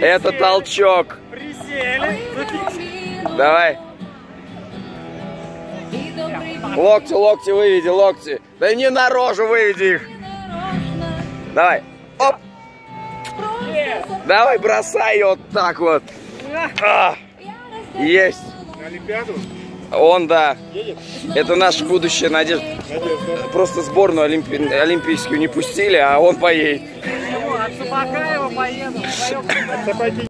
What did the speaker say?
Это толчок. Присели. Давай. Локти, локти выведи, локти. Да не на рожу выведи их. Давай. Оп. Давай, бросай ее вот так вот. А, есть. На Олимпиаду? Он, да. Едет? Это наша будущая надежда. Надежда. Просто сборную олимпи... олимпийскую не пустили, а он поедет. От Субакаева поеду.